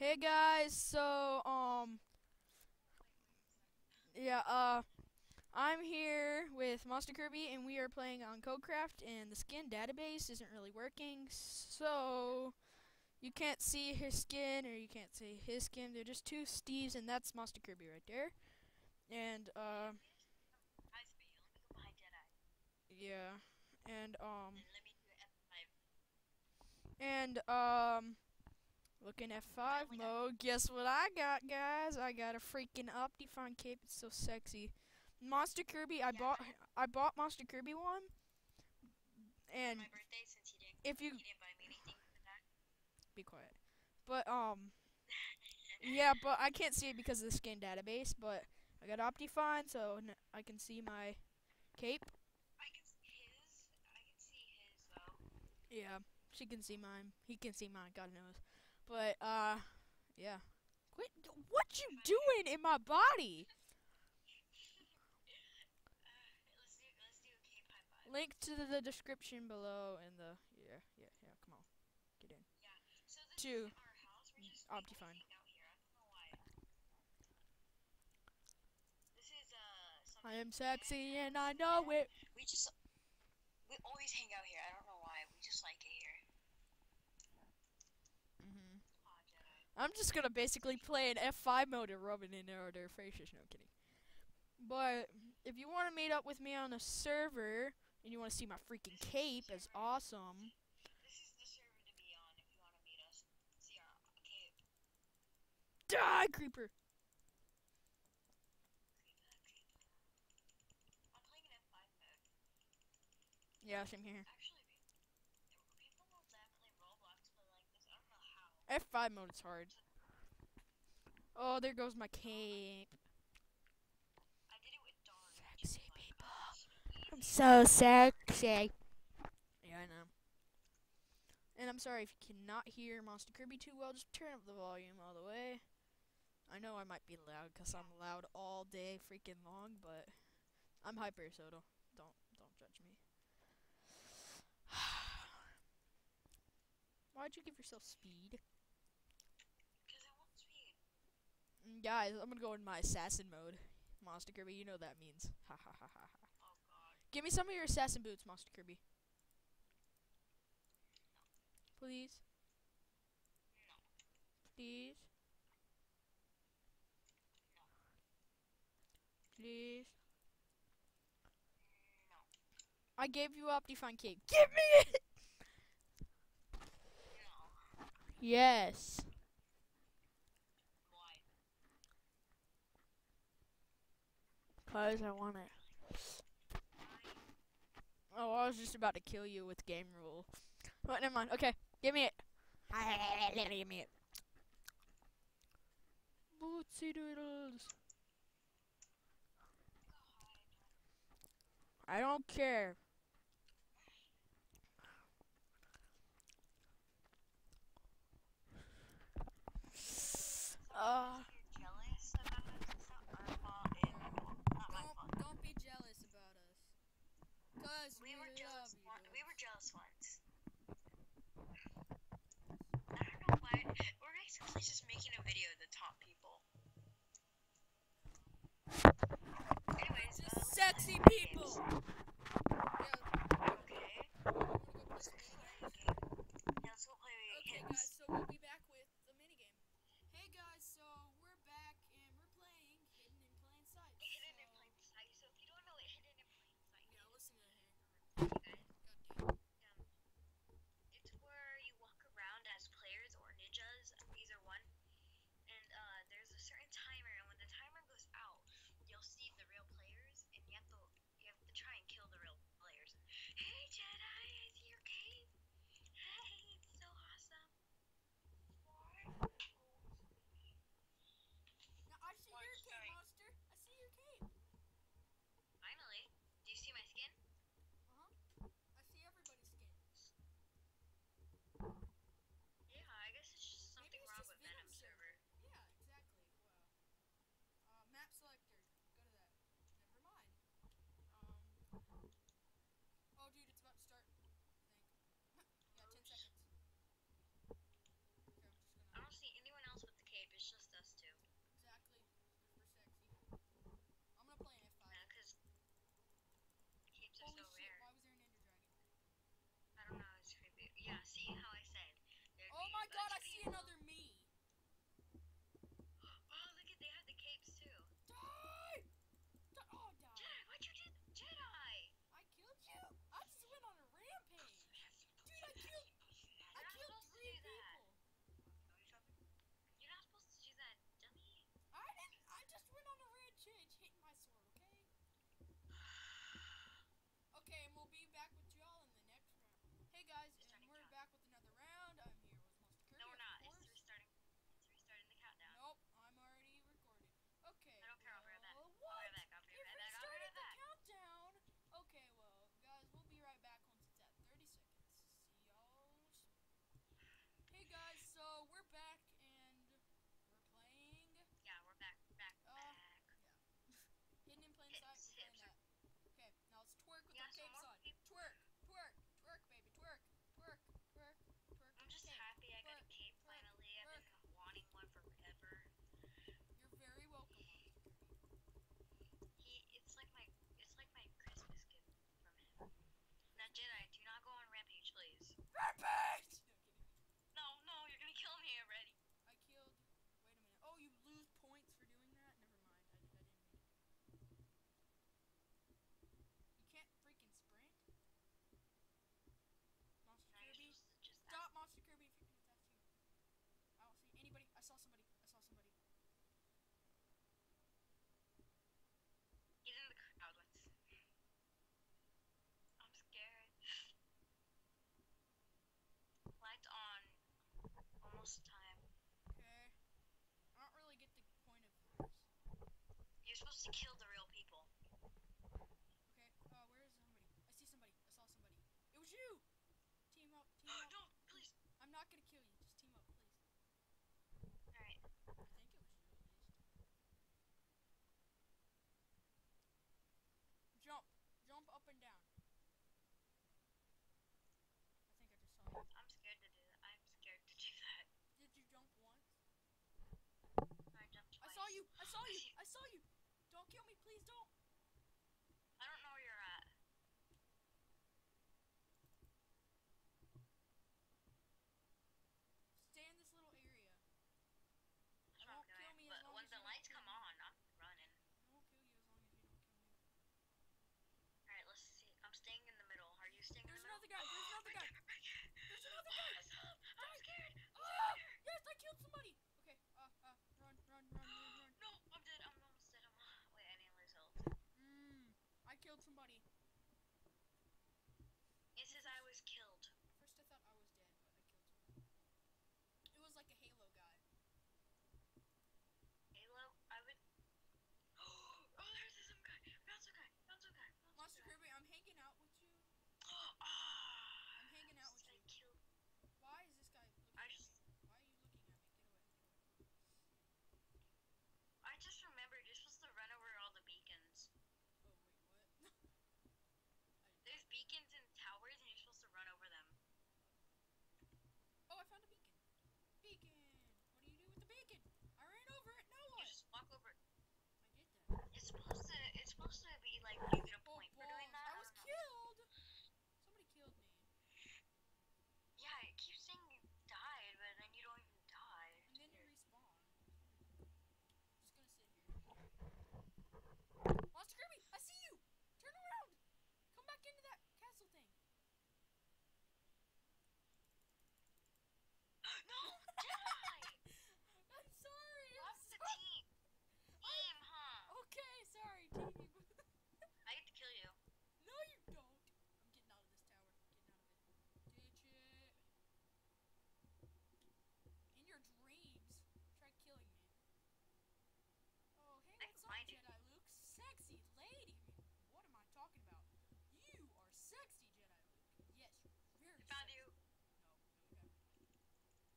Hey guys, so um yeah, uh I'm here with Monster Kirby and we are playing on Codecraft and the skin database isn't really working. So you can't see his skin or you can't see his skin. They're just two Steves and that's Monster Kirby right there. And uh yeah. And um and um Looking at 5 mode, guess what I got, guys? I got a freaking Optifine cape. It's so sexy. Monster Kirby, I bought I bought Monster Kirby one. And my birthday since he didn't, if you he didn't buy me anything that. be quiet. But um yeah, but I can't see it because of the skin database, but I got Optifine so n- I can see my cape. I can see his. I can see his though. Yeah, she can see mine. He can see mine, God knows. But uh yeah. Quit what you doing in my body? Link to the, description below and the yeah yeah yeah. Come on, get in. So. We're Mm, just Optifine. I am sexy and I know it. We just we always hang out here. I don't know why. We just like it here. hmm Aw, Jedi. I'm just gonna basically play an F5 mode and rub it in their, their faces. No kidding. But if you want to meet up with me on a server and you want to see my freaking cape, it's awesome. This is the server to F5 mode is hard. Oh, there goes my cape. Sexy people. I'm so sexy. Yeah, I know. And I'm sorry if you cannot hear Monster Kirby too well, just turn up the volume all the way. I know I might be loud because I'm loud all day freaking long, but I'm hyper, so don't don't, don't judge me. Why'd you give yourself speed? Because I want speed. Mm, Guys, I'm gonna go in my assassin mode. Monster Kirby, you know what that means. Ha ha ha ha ha. Oh. Give me some of your assassin boots, Monster Kirby. Please. Please. Please. I gave you up Optifine Cape. Give me it! Yes. I want it. Oh, I was just about to kill you with game rule. But never mind. Okay, give me it. give me it. Bootsy doodles. I don't care. Uh, You're jealous about us? It's not our fault. It, not my fault. don't be jealous about us. Cause We were jealous. One, we were jealous once. I don't know why. We're basically just making a video of the top people. Anyways, uh, let's sexy play people. Hey guys, kill the real people. Okay, uh, where is somebody? I see somebody. I saw somebody. It was you! Team up, team up. no, please. I'm not gonna kill you. Just team up, please. Alright. I think it was you, at least. Jump. Jump up and down. I think I just saw you. I'm guy. Oh oh There's another guy. There's another guy. I'm, I'm scared. I'm oh, scared. yes, I killed somebody. Okay, uh, uh, run, run, run, run, run. no, I'm dead. I'm almost dead. I'm, wait, I need to lose health. Mmm, I killed somebody. sexy Jedi Luke. Yes, very Found sexy. you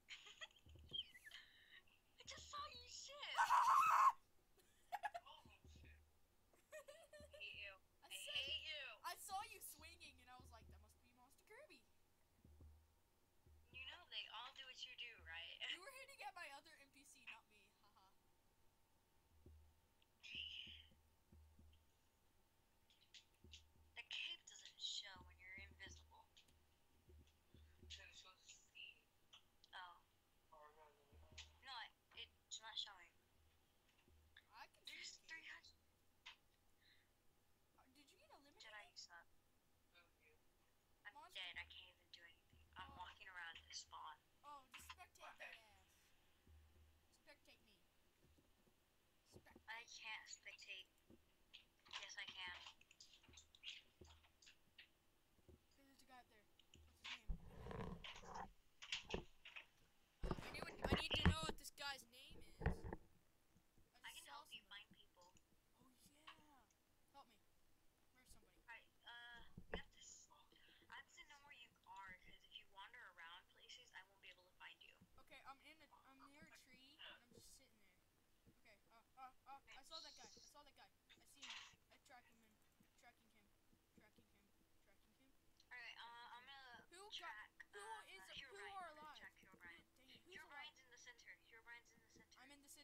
I just saw you shit. oh, shit. I hate you. I, I hate you. I saw you swinging and I was like, that must be Monster Kirby. You know, they all do what you do Yes, they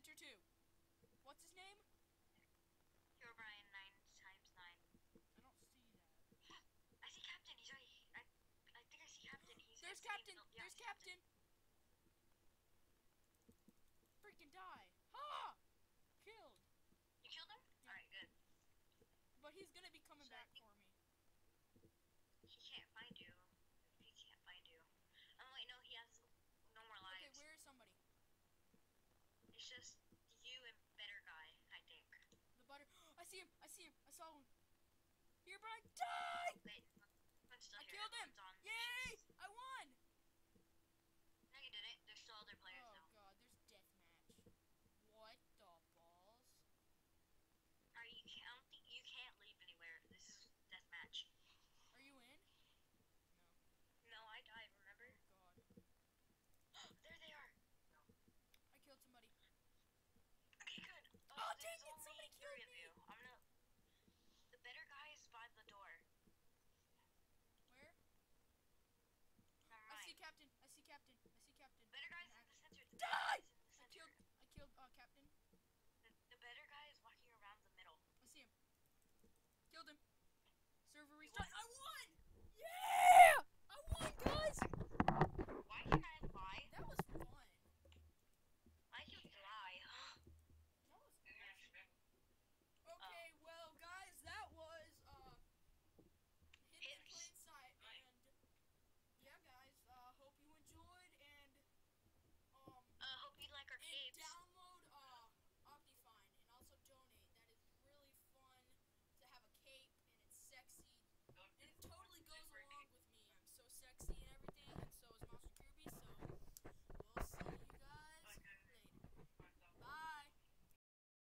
Chapter 2. What's his name? Hugh O'Brien, 9 times 9. I don't see that. I see Captain. He's already. I, I think I see Captain. He's. There's Captain. Seen, yeah, there's Captain. Captain. song. You're right. Captain. I see Captain. Better guys in the center. Die! The center. I killed. I killed. Uh, Captain. The, the better guy is walking around the middle. I see him. Killed him.